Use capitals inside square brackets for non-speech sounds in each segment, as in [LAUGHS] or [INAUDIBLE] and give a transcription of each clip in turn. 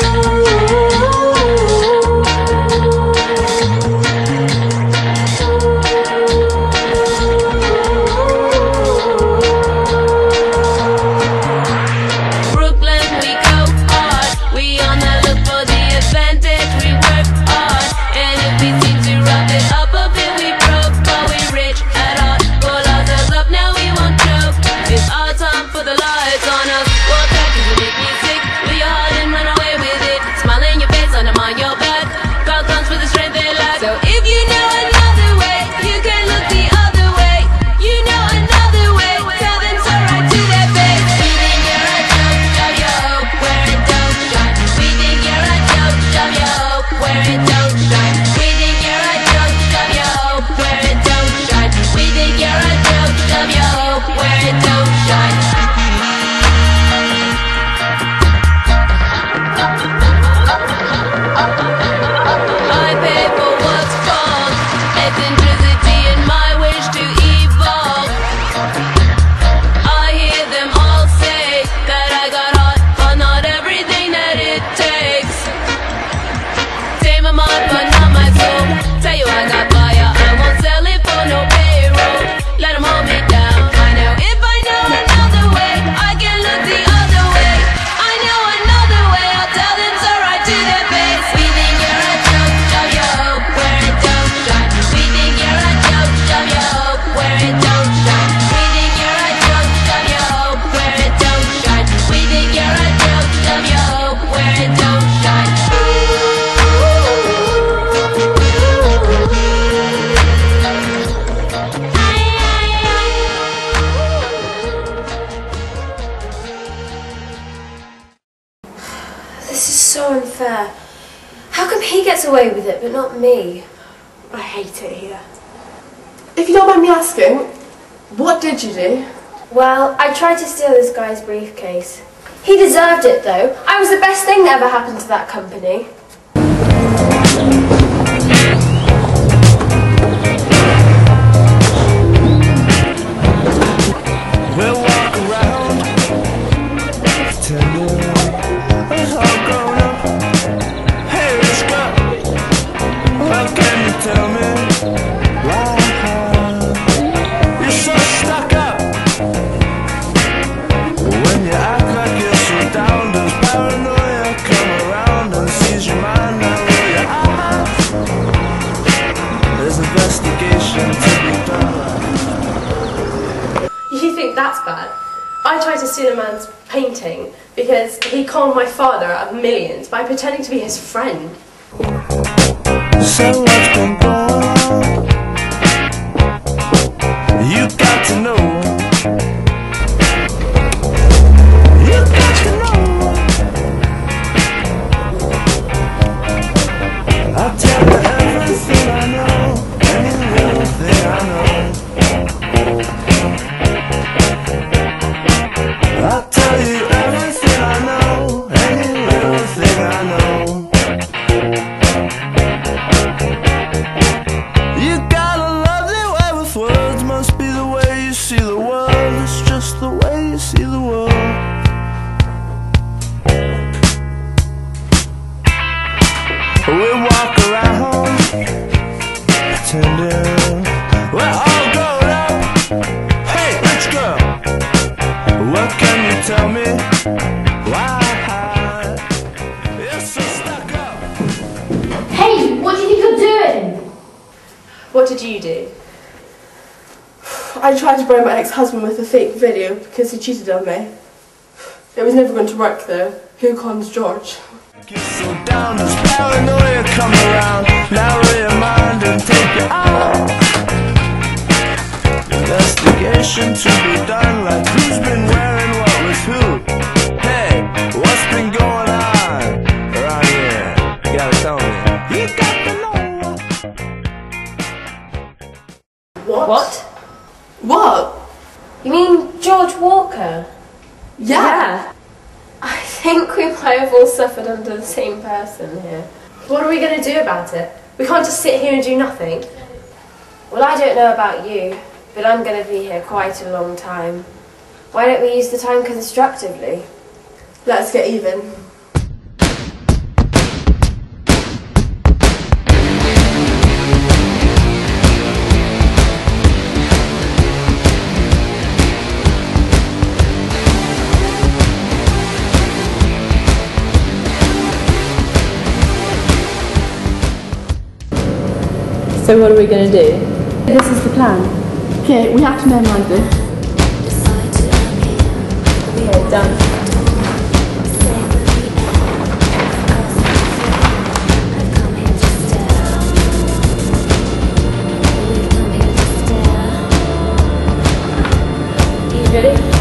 Thank you. away with it, but not me. I hate it here. If you don't mind me asking, what did you do? Well, I tried to steal this guy's briefcase. He deserved it though. I was the best thing that ever happened to that company. Suleiman's painting because he conned my father out of millions by pretending to be his friend. So going on. You got to know. way you see the world We walk around pretending we're all grown up. Hey, rich girl, what can you tell me? Why? Hey, what do you think you're doing? What did you do? I tried to brand my ex-husband with a fake video because he cheated on me. It was never going to work though. Who cons George? You mean George Walker? Yeah. yeah. I think we might have all suffered under the same person here. What are we going to do about it? We can't just sit here and do nothing. Well, I don't know about you, but I'm going to be here quite a long time. Why don't we use the time constructively? Let's get even. So what are we going to do? This is the plan. Okay, we have to memorize this. Okay, done. Ready?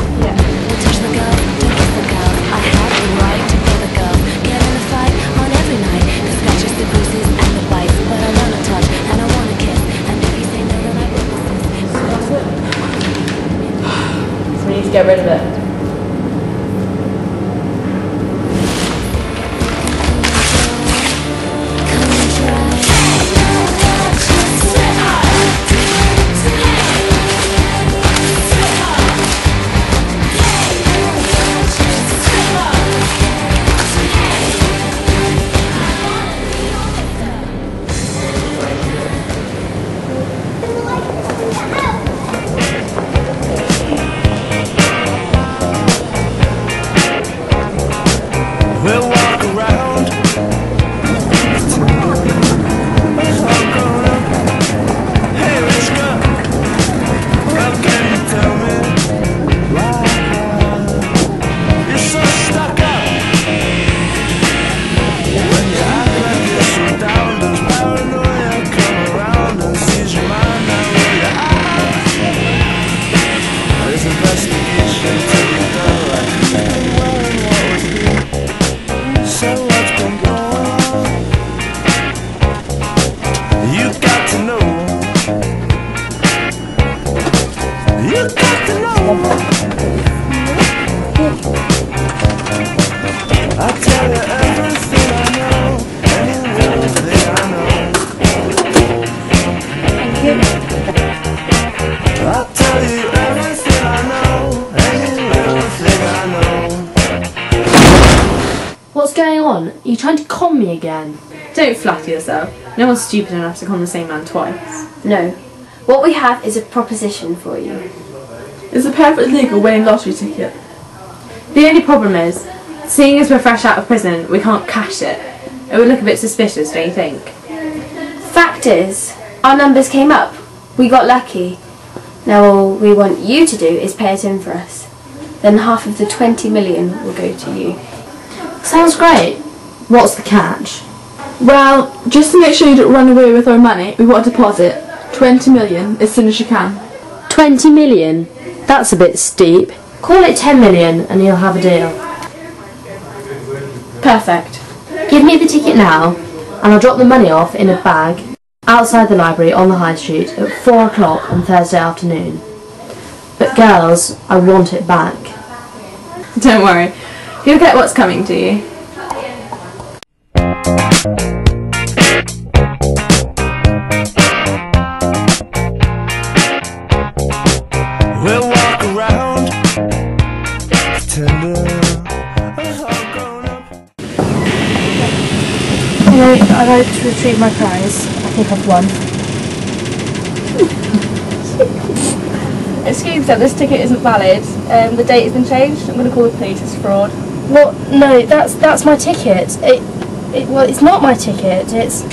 Me again? Don't flatter yourself. No one's stupid enough to con the same man twice. No. What we have is a proposition for you. It's a perfectly legal winning lottery ticket. The only problem is, seeing as we're fresh out of prison, we can't cash it. It would look a bit suspicious, don't you think? Fact is, our numbers came up. We got lucky. Now all we want you to do is pay it in for us. Then half of the 20 million will go to you. Sounds great. What's the catch? Well, just to make sure you don't run away with our money, we want a deposit. 20 million as soon as you can. 20 million? That's a bit steep. Call it 10 million and you'll have a deal. Perfect. Give me the ticket now and I'll drop the money off in a bag outside the library on the high street at 4 o'clock on Thursday afternoon. But girls, I want it back. Don't worry. You'll get what's coming to you. Like to retrieve my prize. I think I've won. [LAUGHS] Excuse that this ticket isn't valid. Um, the date has been changed. I'm going to call the police. It's fraud. Well, no, that's that's my ticket. It, it well, it's not my ticket. It's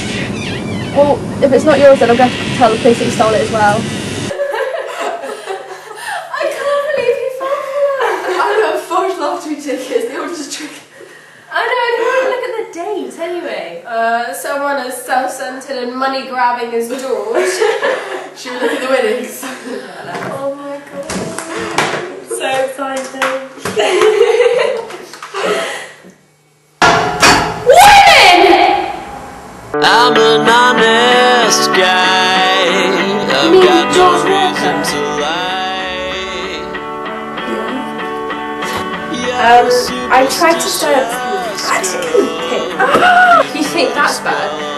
Well, if it's not yours, then I'm going to have to tell the police that you stole it as well. I can't believe you fell for I got forged lottery tickets. They were just tricking. I know, I can't look at the dates anyway. Uh, someone as self-centered and money-grabbing as George. [LAUGHS] Should we look at the winnings? [LAUGHS] oh my god. so exciting. Women! I'm an honest guy. I've got no reason to lie. Um, I tried to start. I actually couldn't pick. That's bad?